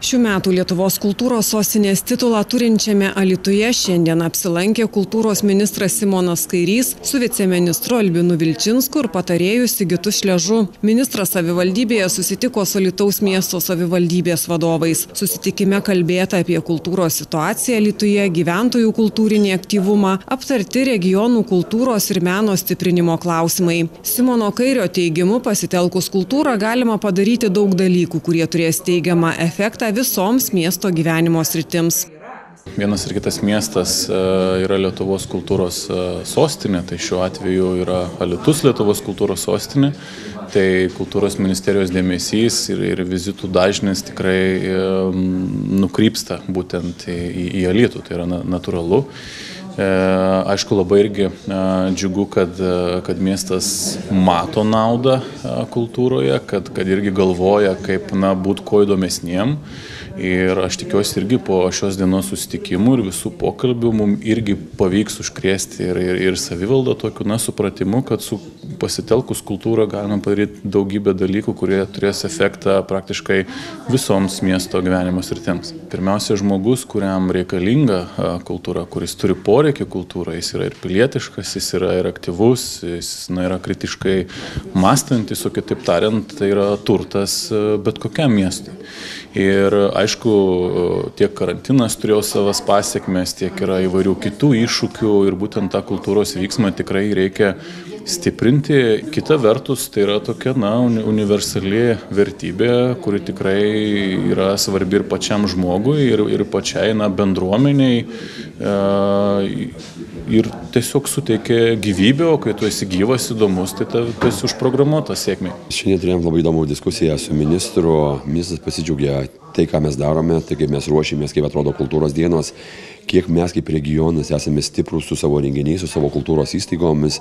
Šių metų Lietuvos kultūros sostinės titulą turinčiame Alituje šiandien apsilankė kultūros ministras Simonas Kairys su viceministru Albinu Vilčinsku ir patarėjų Sigitu Šležu. Ministras savivaldybėje susitiko su Alitaus miesto savivaldybės vadovais. Susitikime kalbėta apie kultūros situaciją Alituje, gyventojų kultūrinį aktyvumą, aptarti regionų kultūros ir meno stiprinimo klausimai. Simono Kairio teigimu pasitelkus kultūrą galima padaryti daug dalykų, kurie turės teigiamą efektą visoms miesto gyvenimo sritims. Vienas ir kitas miestas e, yra Lietuvos kultūros e, sostinė, tai šiuo atveju yra Alitus Lietuvos kultūros sostinė, tai kultūros ministerijos dėmesys ir, ir vizitų dažnis tikrai e, nukrypsta būtent į, į Alitų, tai yra natūralu. Aišku, labai irgi džiugu, kad, kad miestas mato naudą kultūroje, kad, kad irgi galvoja, kaip na, būti kuo įdomesniem. Ir aš tikiuosi irgi po šios dienos susitikimų ir visų pokalbių mums irgi pavyks užkrėsti ir, ir, ir savivaldą tokiu na, supratimu, kad su pasitelkus kultūrą galima padaryti daugybę dalykų, kurie turės efektą praktiškai visoms miesto gyvenimo sritims. Pirmiausia, žmogus, kuriam reikalinga kultūra, kuris turi poreikį kultūrą, jis yra ir pilietiškas, jis yra ir aktyvus, jis na, yra kritiškai mąstantis, o kitaip tariant, tai yra turtas bet kokiam miestui. Ir aišku, tiek karantinas turėjo savas pasiekmes, tiek yra įvairių kitų iššūkių ir būtent tą kultūros vyksmą tikrai reikia stiprinti. Kita vertus, tai yra tokia, na, universali vertybė, kuri tikrai yra svarbi ir pačiam žmogui, ir, ir pačiai, na, bendruomeniai. E, ir tiesiog suteikia gyvybę, o kai tu esi gyvas, įdomus, tai tu esi užprogramuotas sėkmė. Šiandien turėjom labai įdomų diskusiją su ministru. Ministras pasidžiaugė tai, ką mes darome, tai kaip mes ruošimės, kaip atrodo kultūros dienos, kiek mes kaip regionas esame stiprus su savo renginiais, su savo kultūros įstaigomis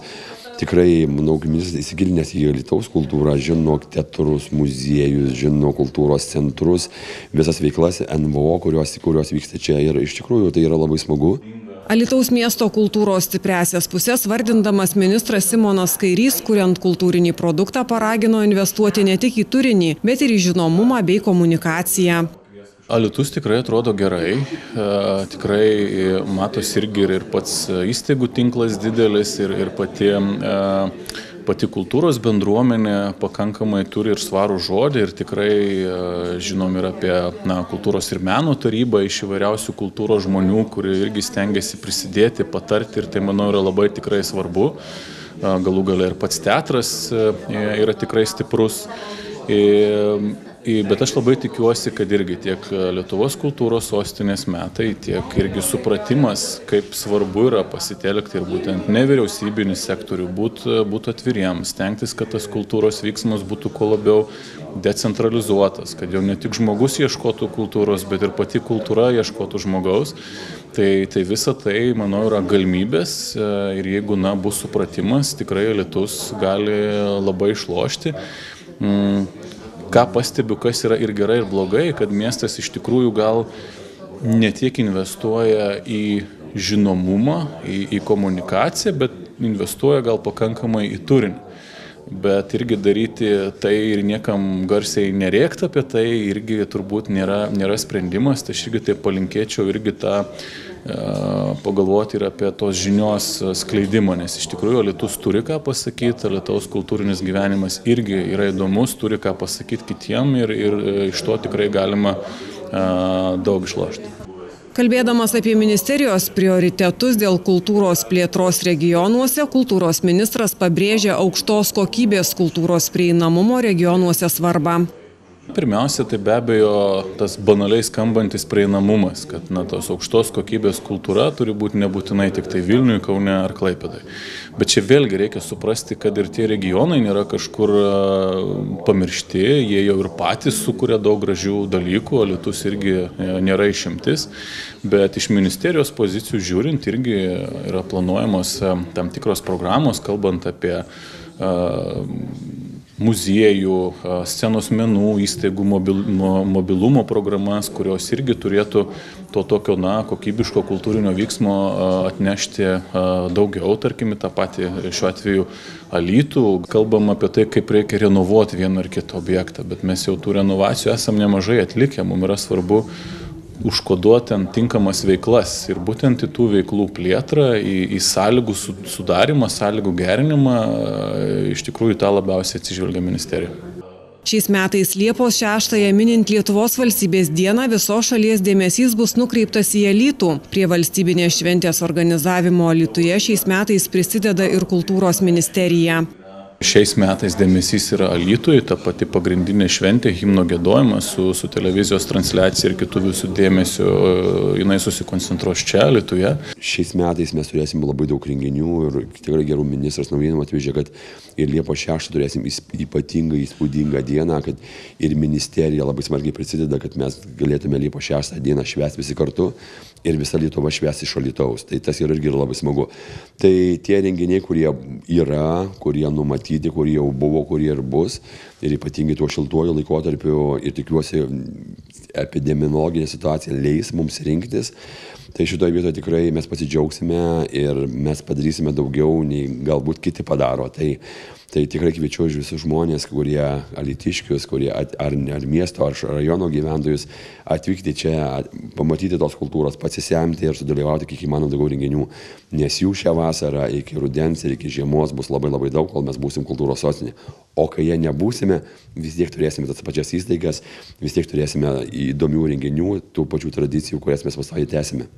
tikrai, manau, ministras įsigilinęs į Lietuvos kultūrą, žino teatrus, muziejus, žino kultūros centrus, visas veiklas NVO, kurios, kurios vyksta čia ir iš tikrųjų tai yra labai smagu. Alitaus miesto kultūros stipresias pusės vardindamas ministras Simonas Kairys, kuriant kultūrinį produktą, paragino investuoti ne tik į turinį, bet ir į žinomumą bei komunikaciją. Alitus tikrai atrodo gerai, e, tikrai matosi irgi ir pats įstaigų tinklas didelis ir, ir pati, e, pati kultūros bendruomenė pakankamai turi ir svarų žodį ir tikrai e, žinom ir apie na, kultūros ir meno tarybą iš įvairiausių kultūros žmonių, kurie irgi stengiasi prisidėti, patarti ir tai manau yra labai tikrai svarbu. Galų gale ir pats teatras yra tikrai stiprus. Ir Bet aš labai tikiuosi, kad irgi tiek Lietuvos kultūros sostinės metai, tiek irgi supratimas, kaip svarbu yra pasitelkti ir būtent nevyriausybinį sektorių, būti būt atviriems, stengtis, kad tas kultūros vyksmas būtų kuo labiau decentralizuotas, kad jau ne tik žmogus ieškotų kultūros, bet ir pati kultūra ieškotų žmogaus. Tai, tai visa tai, manau, yra galimybės ir jeigu na, bus supratimas, tikrai Lietus gali labai išlošti. Mm ką pastebiu, kas yra ir gerai, ir blogai, kad miestas iš tikrųjų gal netiek investuoja į žinomumą, į, į komunikaciją, bet investuoja gal pakankamai į turinį. Bet irgi daryti tai ir niekam garsiai nerėkti apie tai irgi turbūt nėra, nėra sprendimas. Tai aš irgi taip palinkėčiau irgi tą E, pagalvoti ir apie tos žinios skleidimą, nes iš tikrųjų Lietus turi ką pasakyti, Lietuvos kultūrinis gyvenimas irgi yra įdomus, turi ką pasakyti kitiem ir, ir e, iš to tikrai galima e, daug išlošti. Kalbėdamas apie ministerijos prioritetus dėl kultūros plėtros regionuose, kultūros ministras pabrėžė aukštos kokybės kultūros prieinamumo regionuose svarbą. Pirmiausia, tai be abejo tas banaliai skambantis prieinamumas, kad na, tos aukštos kokybės kultūra turi būti nebūtinai tik tai Vilniui, Kaune ar Klaipėdai. Bet čia vėlgi reikia suprasti, kad ir tie regionai nėra kažkur pamiršti, jie jau ir patys sukuria daug gražių dalykų, Lietus irgi e, nėra išimtis. Bet iš ministerijos pozicijų žiūrint irgi yra planuojamos e, tam tikros programos, kalbant apie muziejų, scenos menų įstaigų mobilumo programas, kurios irgi turėtų to tokio, na, kokybiško kultūrinio vyksmo atnešti daugiau, tarkim, tą patį šiuo atveju alytų. Kalbam apie tai, kaip reikia renovuoti vieną ar kitą objektą, bet mes jau tų renovacijų esam nemažai atlikę, mums yra svarbu užkoduoti ant tinkamas veiklas ir būtent į tų veiklų plėtrą, į, į sąlygų sudarimą, sąlygų gerinimą, iš tikrųjų tą labiausiai atsižvelgia ministerija. Šiais metais Liepos 6-ąją minint Lietuvos valstybės dieną visos šalies dėmesys bus nukreiptas į Alytų. Prie valstybinės šventės organizavimo Alytuje šiais metais prisideda ir kultūros ministerija. Šiais metais dėmesys yra Alytui, ta pati pagrindinė šventė, himno gėdojimas su, su televizijos transliacija ir kitų visų dėmesio, jinai susikoncentruos čia, Alytuje. Šiais metais mes turėsim labai daug renginių ir tikrai gerų ministras naujienų atvežė, kad ir Liepo 6 turėsim ypatingą įspūdingą dieną, kad ir ministerija labai smarkiai prisideda, kad mes galėtume Liepo 6 dieną švęsti visi kartu ir visa Lietuva švęsti iš Alytaus. Tai tas yra irgi labai smagu. Tai tie renginiai, kurie yra, kurie numatyti, matyti, kur jau buvo, kur ir bus. Ir ypatingai tuo šiltuoju laikotarpiu ir tikiuosi epidemiologinė situacija leis mums rinktis. Tai šitoje vietoje tikrai mes pasidžiaugsime ir mes padarysime daugiau nei galbūt kiti padaro. Tai Tai tikrai kviečiu už visus žmonės, kurie alitiškius, kurie at, ar, ar miesto, ar rajono gyventojus atvykti čia, pamatyti tos kultūros, pasisemti ir sudalyvauti kiek įmanoma daugiau renginių, nes jų šią vasarą iki rudens ir iki žiemos bus labai labai daug, kol mes būsim kultūros sostinė. O kai jie nebūsime, vis tiek turėsime tas pačias įstaigas, vis tiek turėsime įdomių renginių, tų pačių tradicijų, kurias mes visai tęsime.